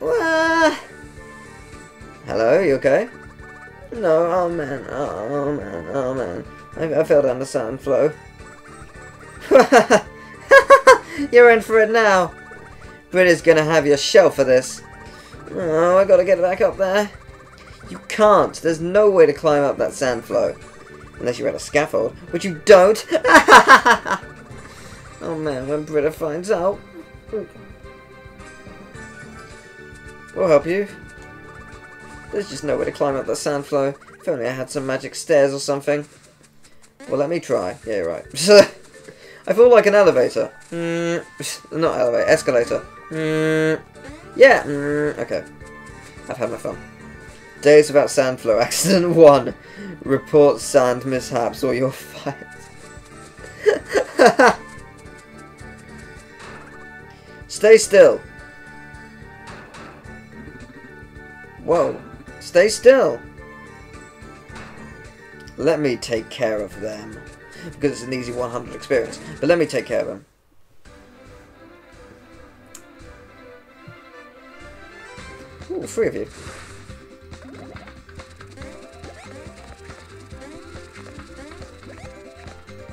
Uh, hello, you okay? No, oh man, oh man, oh man. I, I fell down the sand flow. You're in for it now. Britta's gonna have your shell for this. Oh, I gotta get back up there. You can't. There's no way to climb up that sand flow. Unless you're at a scaffold. which you don't. oh man, when Britta finds out. We'll help you. There's just no way to climb up that sand flow. If only I had some magic stairs or something. Well, let me try. Yeah, you're right. I feel like an elevator. Mm, not elevator, escalator. Mm, yeah, mm, okay. I've had my fun. Days about sand flow. Accident 1. Report sand mishaps or you're fired. Stay still. Whoa. Stay still. Let me take care of them. Because it's an easy 100 experience. But let me take care of them. Ooh, three of you.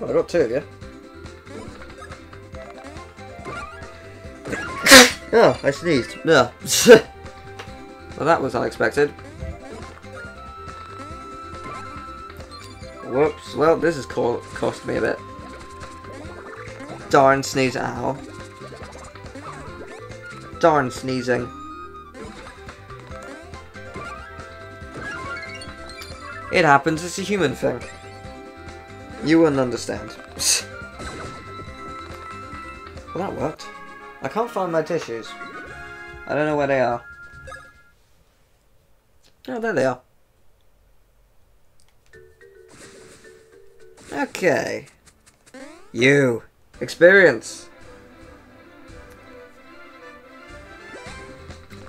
Well, I got two of you. oh, I sneezed. Yeah. well, that was unexpected. Whoops. Well, this has co cost me a bit. Darn sneeze. Ow. Darn sneezing. It happens, it's a human thing. You wouldn't understand. well, that worked. I can't find my tissues. I don't know where they are. Oh, there they are. Okay. You. Experience.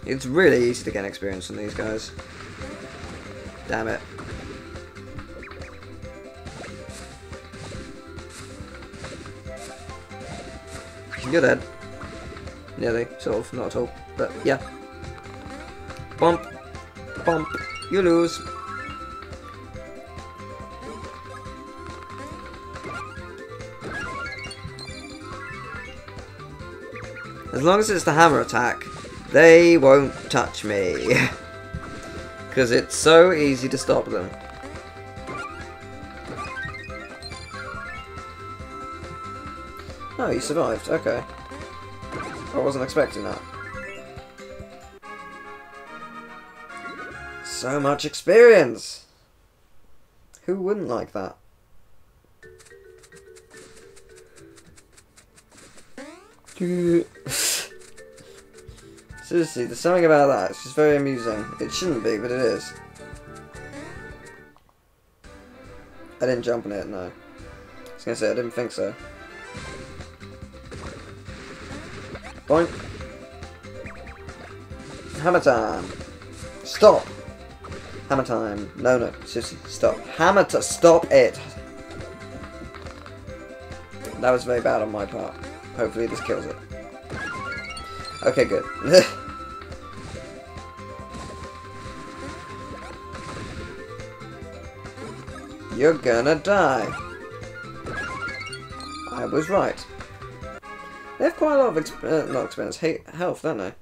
It's really easy to get experience from these guys. Damn it. You're dead. Nearly, sort of, not at all. But yeah. Bump. Bump. You lose. As long as it's the hammer attack, they won't touch me. Because it's so easy to stop them. Oh, you survived. Okay. I wasn't expecting that. So much experience! Who wouldn't like that? Seriously, there's something about that. It's just very amusing. It shouldn't be, but it is. I didn't jump on it, no. I was gonna say, I didn't think so. Boink. Hammer time. Stop. Hammer time. No, no. Seriously, stop. Hammer to stop it. That was very bad on my part. Hopefully this kills it. Okay, good. You're gonna die. I was right. They have quite a lot of exp uh, not experience, health, don't they?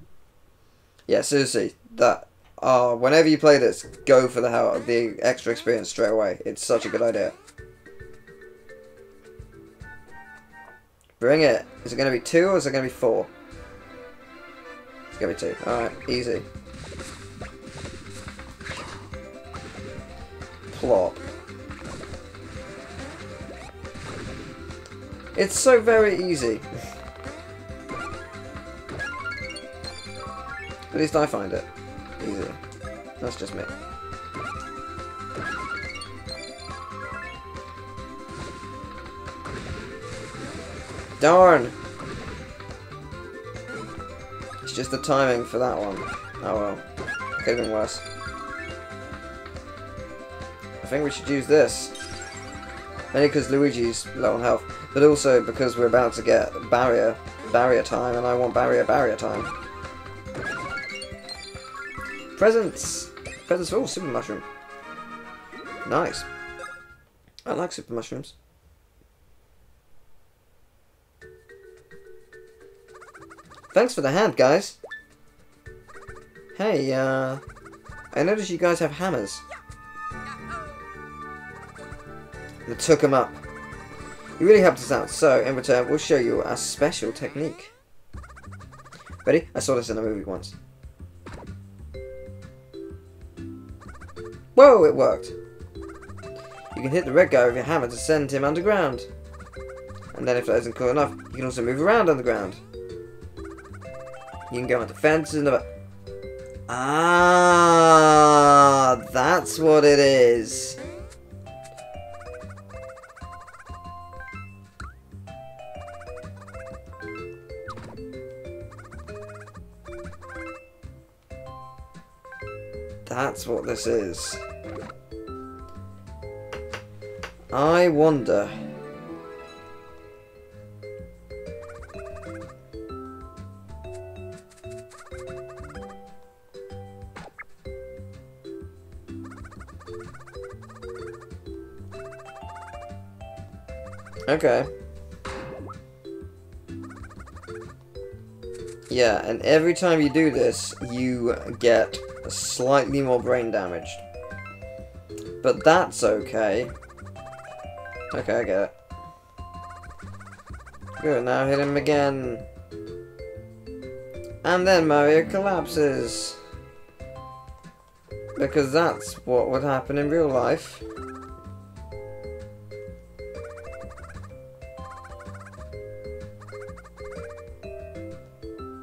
Yeah, seriously, that. Uh, whenever you play this, go for the health, the extra experience straight away. It's such a good idea. Bring it. Is it going to be two or is it going to be four? It's going to be two. Alright, easy. Plop. It's so very easy. At least I find it easy. That's just me. Darn! It's just the timing for that one. Oh well. Could have been worse. I think we should use this. Mainly because Luigi's low on health, but also because we're about to get barrier barrier time, and I want barrier barrier time. Presents! Presents all, super mushroom. Nice. I like super mushrooms. Thanks for the hand, guys. Hey, uh... I noticed you guys have hammers. I took them up. You really helped us out, so in return, we'll show you our special technique. Ready? I saw this in a movie once. Whoa, it worked. You can hit the red guy with your hammer to send him underground. And then if that isn't cool enough, you can also move around underground. You can go onto fences and other... Ah, that's what it is. That's what this is. I wonder. Okay. Yeah, and every time you do this, you get slightly more brain damage. But that's okay. Okay, I get it. Good, now hit him again. And then Mario collapses. Because that's what would happen in real life.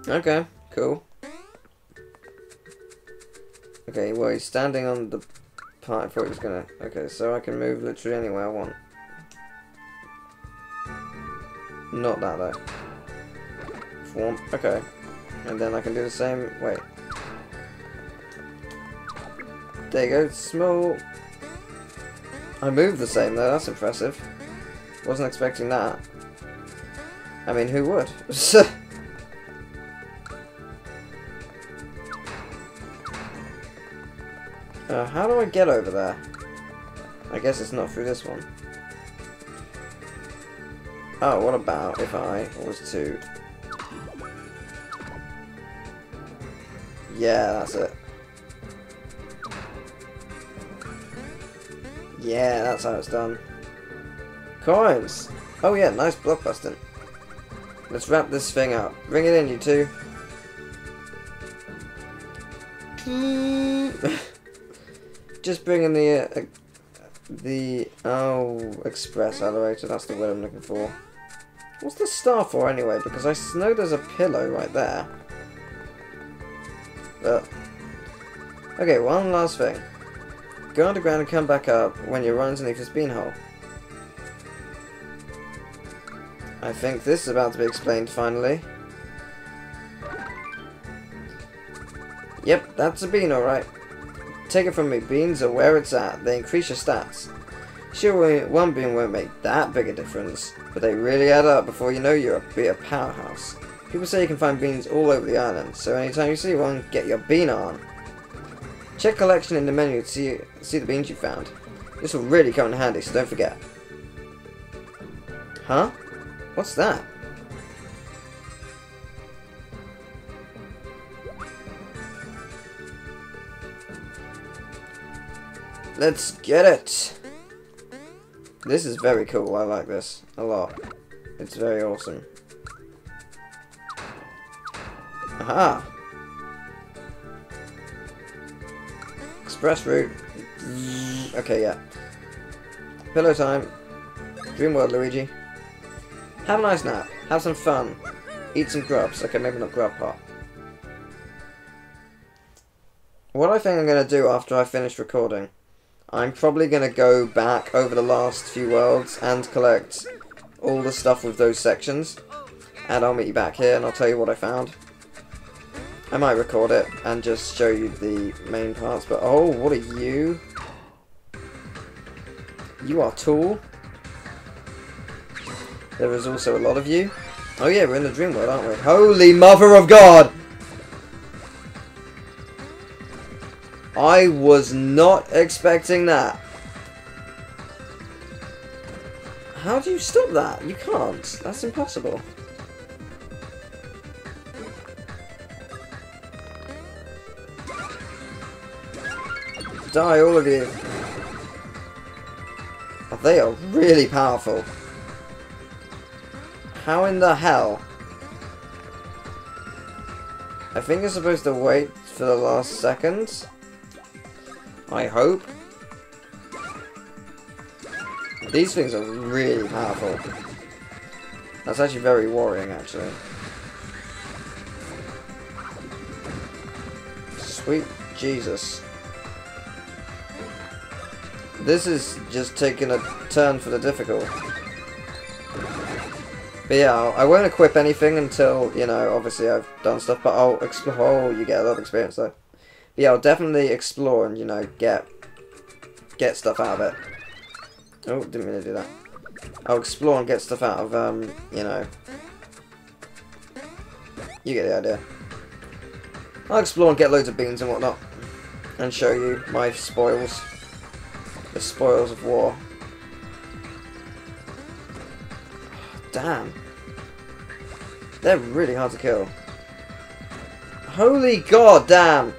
Okay, cool. Okay, well he's standing on the part I thought he was gonna... Okay, so I can move literally anywhere I want. Not that though. Form. Okay. And then I can do the same... Wait. There you go, small... I moved the same though, that's impressive. Wasn't expecting that. I mean, who would? Uh, how do I get over there? I guess it's not through this one. Oh, what about if I was to... Yeah, that's it. Yeah, that's how it's done. Coins! Oh yeah, nice block busting. Let's wrap this thing up. Bring it in, you two. just bringing the uh, the oh express elevator. That's the word I'm looking for. What's the star for anyway? Because I know there's a Pi'illo right there. But okay, one last thing. Go underground and come back up when you're right underneath this beanhole. I think this is about to be explained finally. Yep, that's a bean alright. Take it from me, beans are where it's at. They increase your stats. Sure, one bean won't make that big a difference, but they really add up before you know you're a powerhouse. People say you can find beans all over the island, so anytime you see one, get your bean on. Check collection in the menu to see, see the beans you found. This will really come in handy, so don't forget. Huh? What's that? Let's get it! This is very cool. I like this a lot. It's very awesome. Aha! Express route. Mm, okay, yeah. Pi'illo time. Dream world, Luigi. Have a nice nap. Have some fun. Eat some grubs. Okay, maybe not grub pot. What I think I'm going to do after I finish recording I'm probably going to go back over the last few worlds and collect all the stuff with those sections. And I'll meet you back here and I'll tell you what I found. I might record it and just show you the main parts, but oh, what are you? You are tall. There is also a lot of you. Oh yeah, we're in the dream world, aren't we? Holy mother of God! I was not expecting that. How do you stop that? You can't. That's impossible. Die, all of you. Oh, they are really powerful. How in the hell? I think you're supposed to wait for the last seconds. I hope. These things are really powerful. That's actually very worrying, actually. Sweet Jesus. This is just taking a turn for the difficult. But yeah, I won't equip anything until, you know, obviously I've done stuff, but I'll explore. Oh, you get a lot of experience though. But yeah, I'll definitely explore and, you know, get get stuff out of it. Oh, didn't mean to do that. I'll explore and get stuff out of, um, you know. You get the idea. I'll explore and get loads of beans and whatnot. And show you my spoils. The spoils of war. Damn. They're really hard to kill. Holy god damn!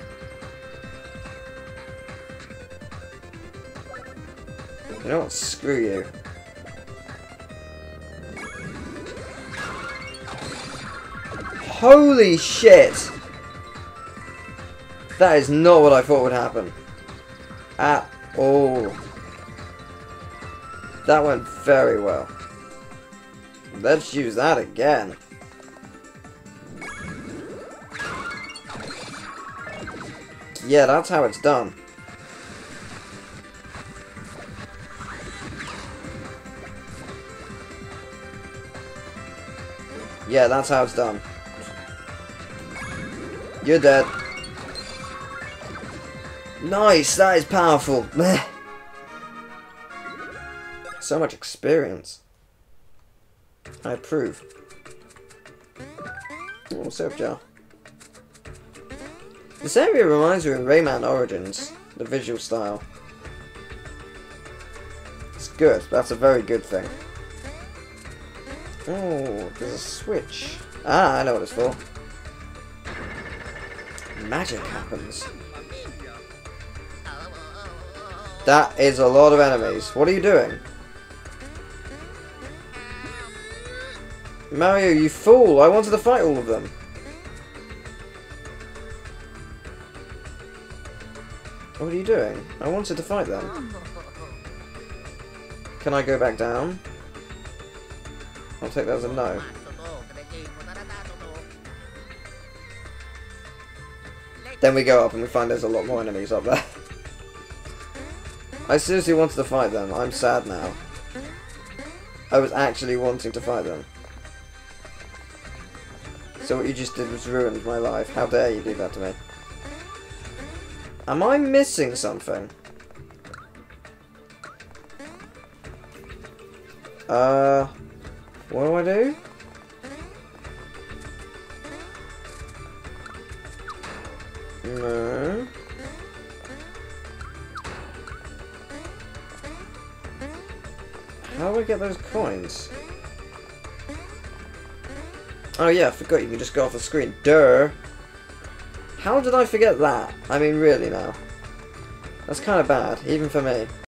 You know what? Screw you. Holy shit! That is not what I thought would happen. At all. That went very well. Let's use that again. Yeah, that's how it's done. Yeah, that's how it's done. You're dead. Nice, that is powerful. so much experience. I approve. Oh, soap jar. This area reminds me of Rayman Origins, the visual style. It's good, that's a very good thing. Oh, there's a switch. Ah, I know what it's for. Magic happens. That is a lot of enemies. What are you doing? Mario, you fool! I wanted to fight all of them. What are you doing? I wanted to fight them. Can I go back down? I'll take that as a no. Then we go up and we find there's a lot more enemies up there. I seriously wanted to fight them. I'm sad now. I was actually wanting to fight them. So what you just did was ruined my life. How dare you do that to me? Am I missing something? Uh... What do I do? No. How do I get those coins? Oh yeah, I forgot you can just go off the screen. Duh! How did I forget that? I mean, really now. That's kind of bad, even for me.